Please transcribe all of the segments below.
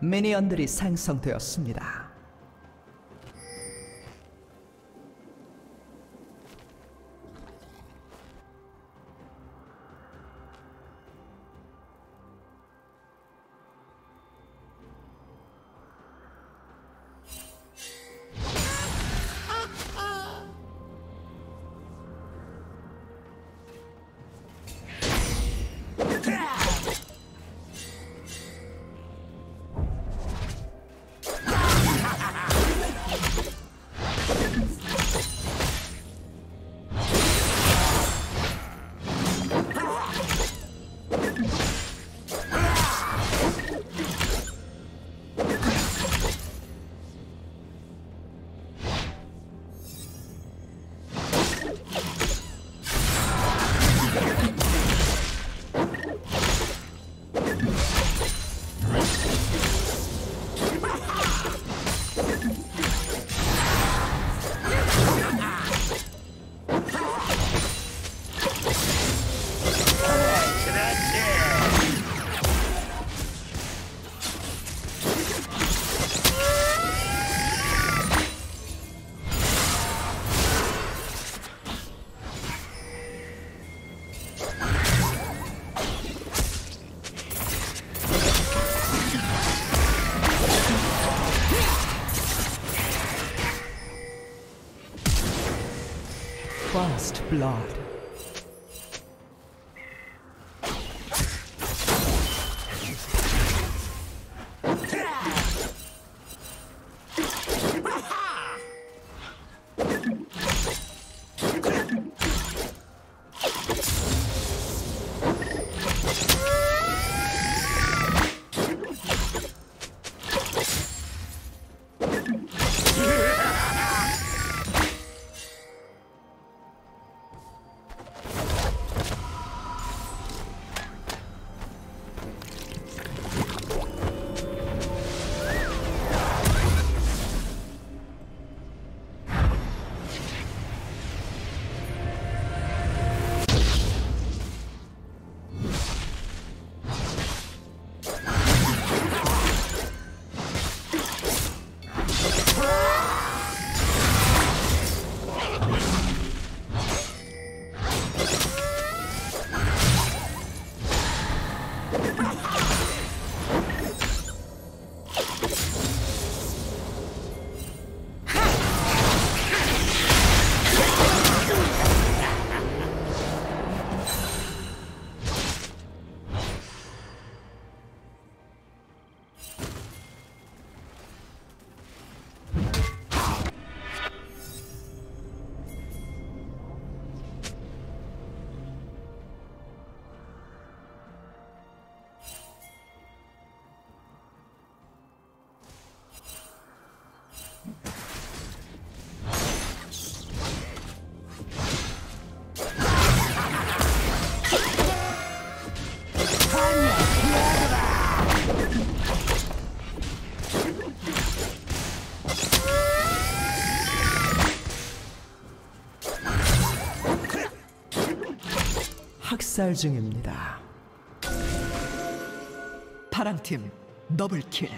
미니언들이 생성되었습니다. Blood. 학살 중입니다. 파랑팀 더블킬.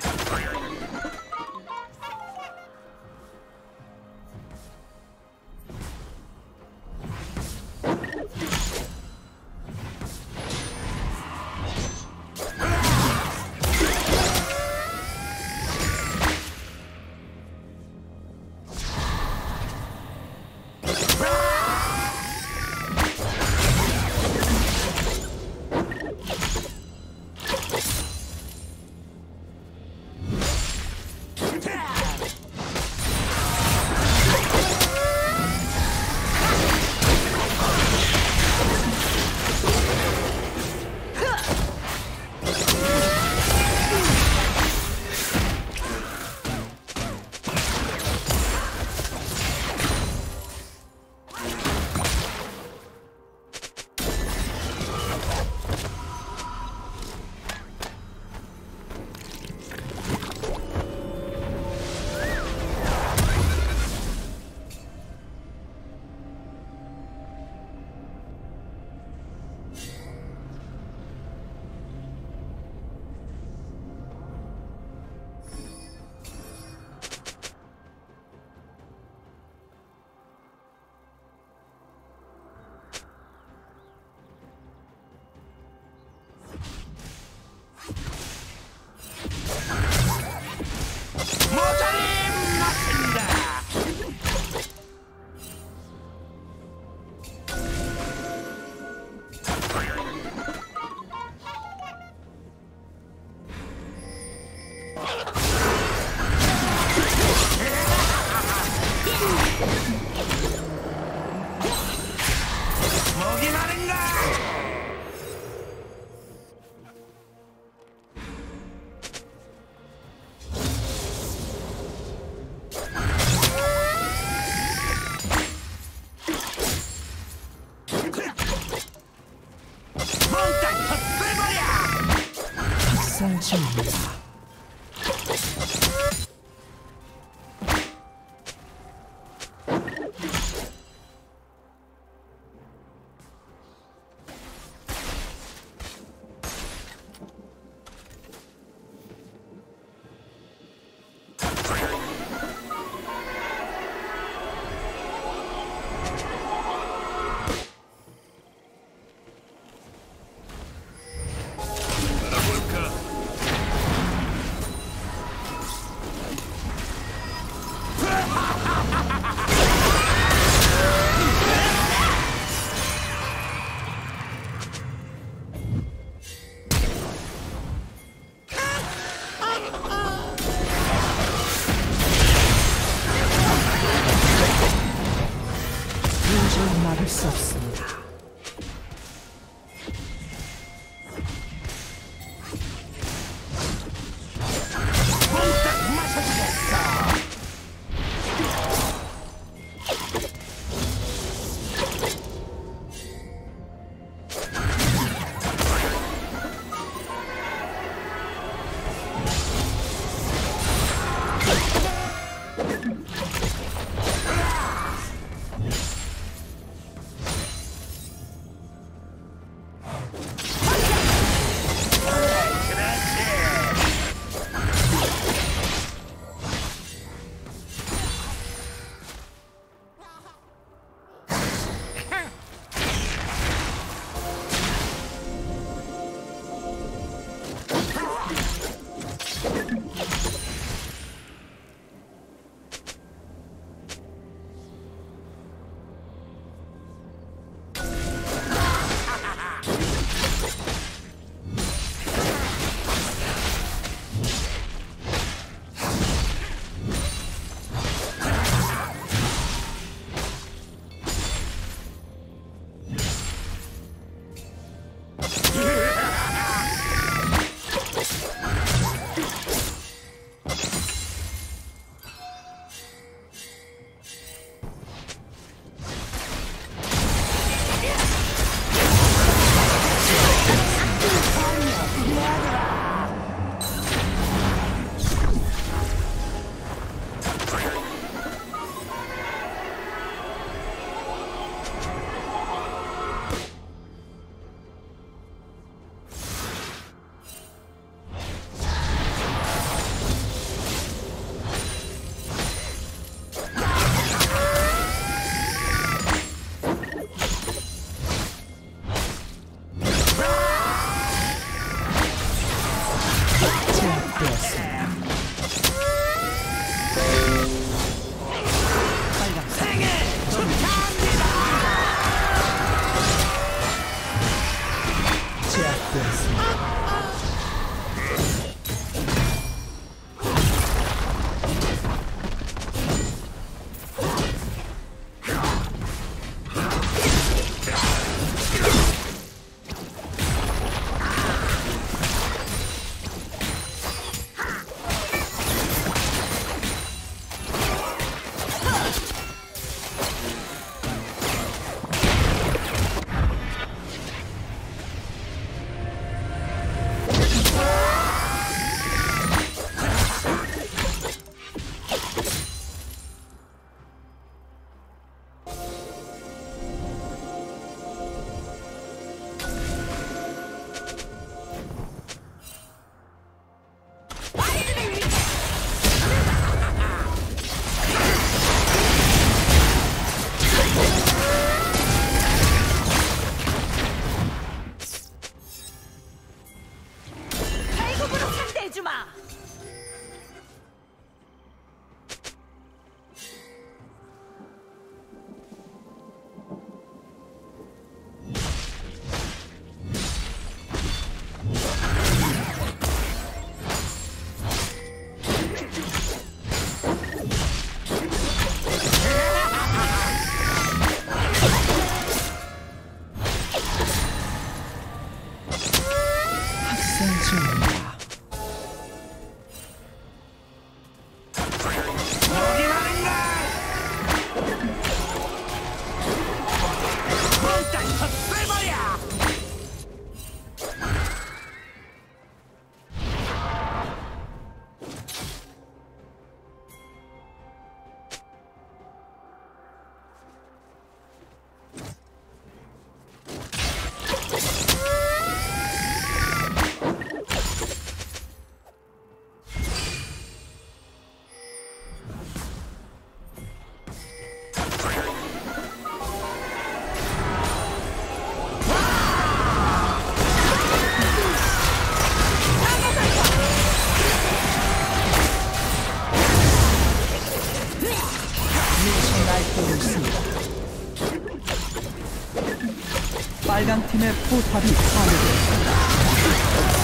빨강 팀의 포탑이 파괴되었습니다.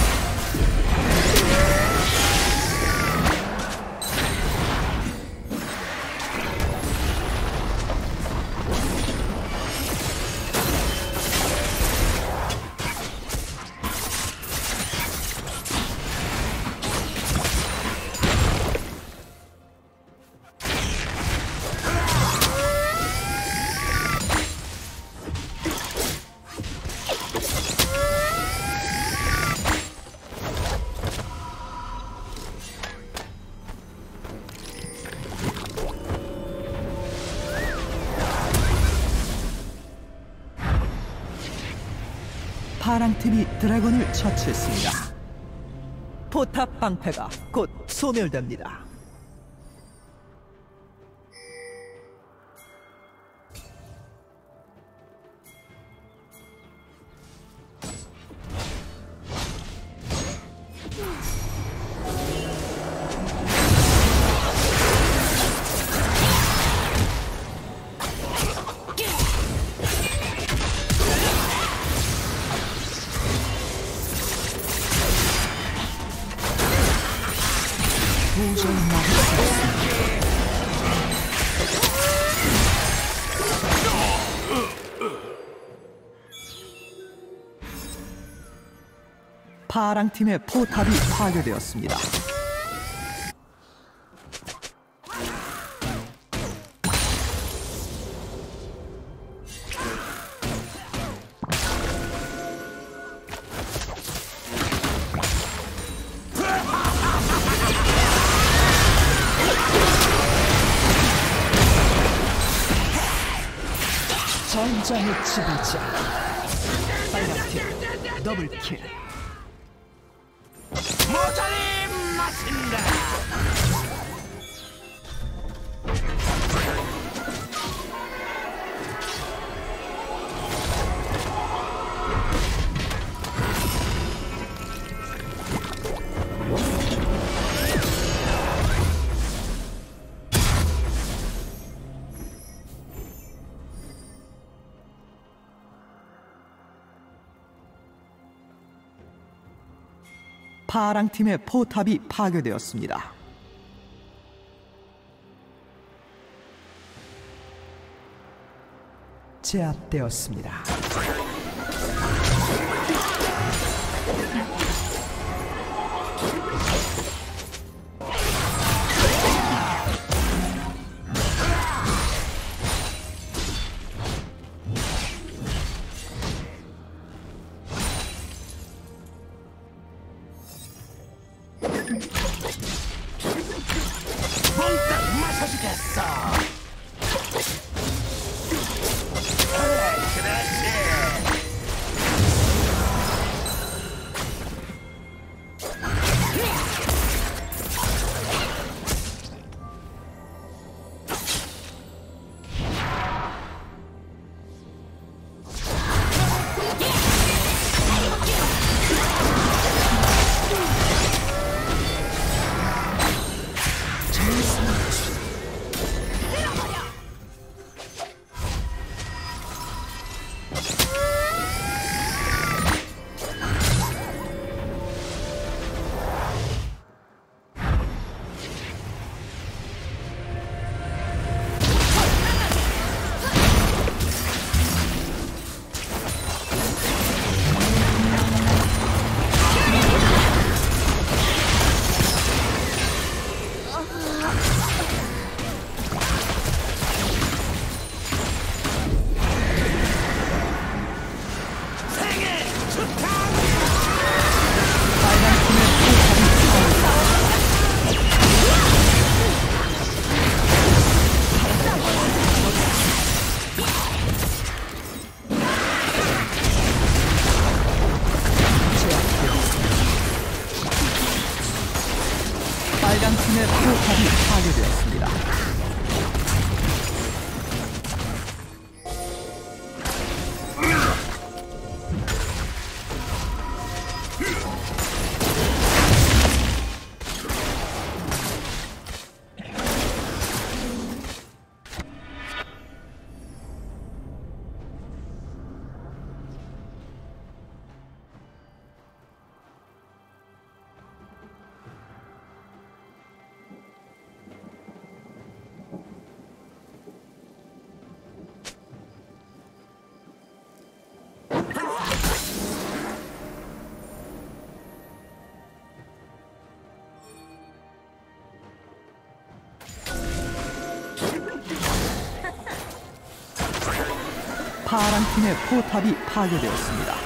팀이 드래곤을 처치했습니다. 포탑 방패가 곧 소멸됩니다. 파랑 팀의 포탑이 파괴되었습니다. 전장의 지배자 빨간 팀 더블 킬 맞습 파랑 팀의 포탑이 파괴되었습니다. 제압되었습니다. 파랑팀의 포탑이 파괴되었습니다.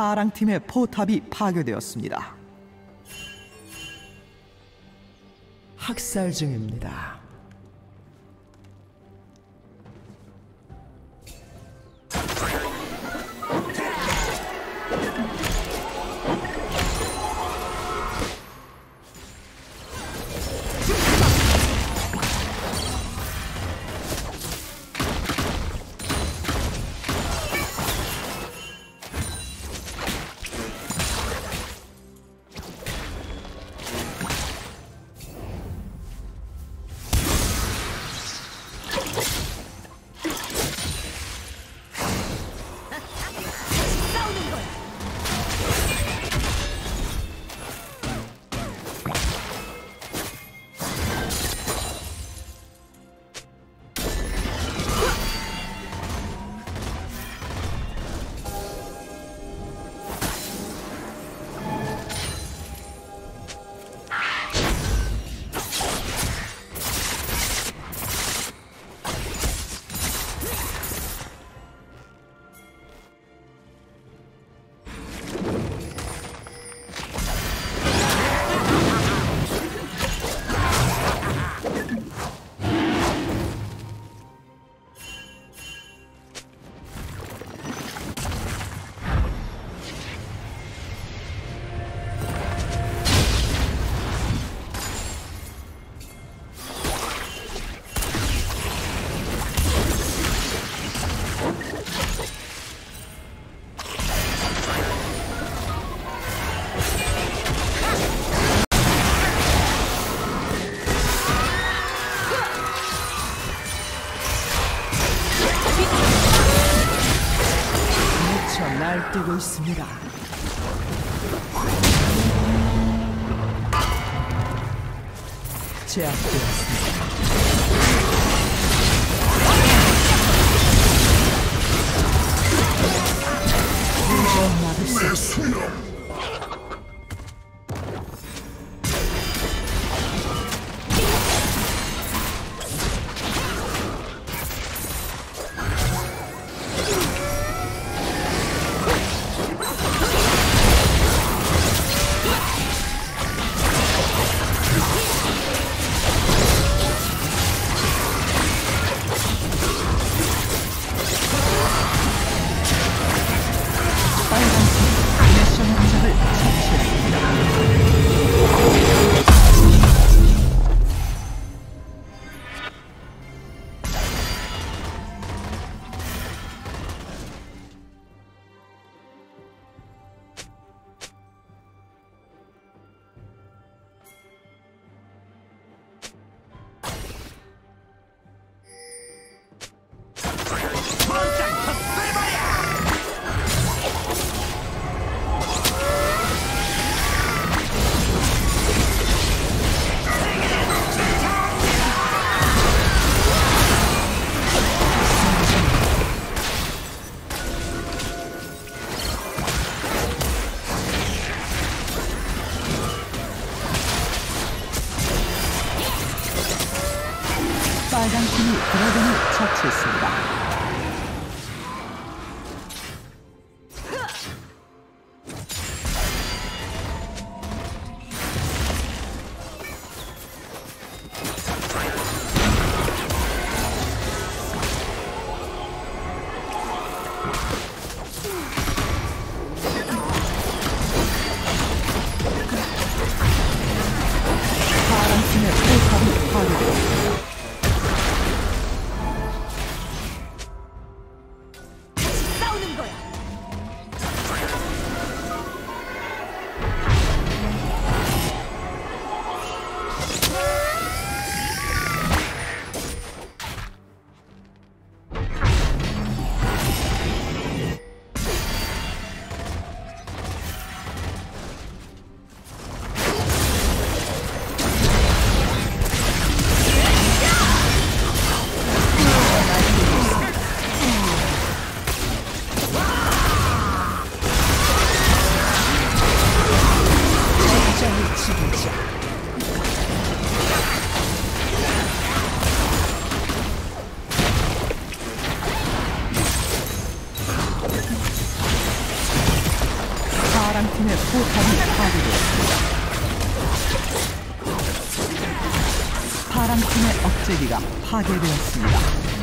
파랑팀의 포탑이 파괴되었습니다. 학살 중입니다. 들고 있습니다. 제압되었습니다. 막을 수 없습니다. 파괴되었습니다.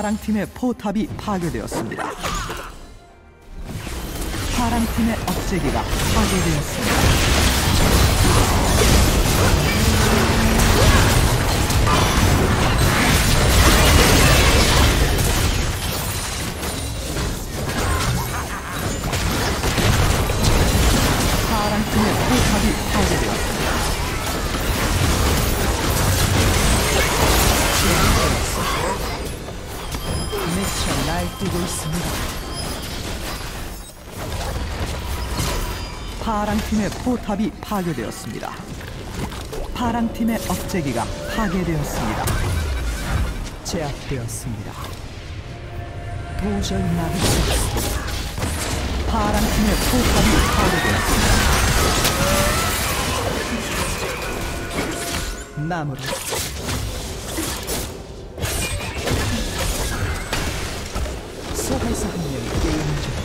파랑팀의 포탑이 파괴되었습니다. 파랑팀의 억제기가 파괴되었습니다. 팀의 포탑이 파괴되었습니다. 파랑 팀의 억제기가 파괴되었습니다. 제압되었습니다. 도저히 막을 수 없습니다. 파랑 팀의 포탑이 파괴되었습니다. 나무를 소환사 한 명이 게임 중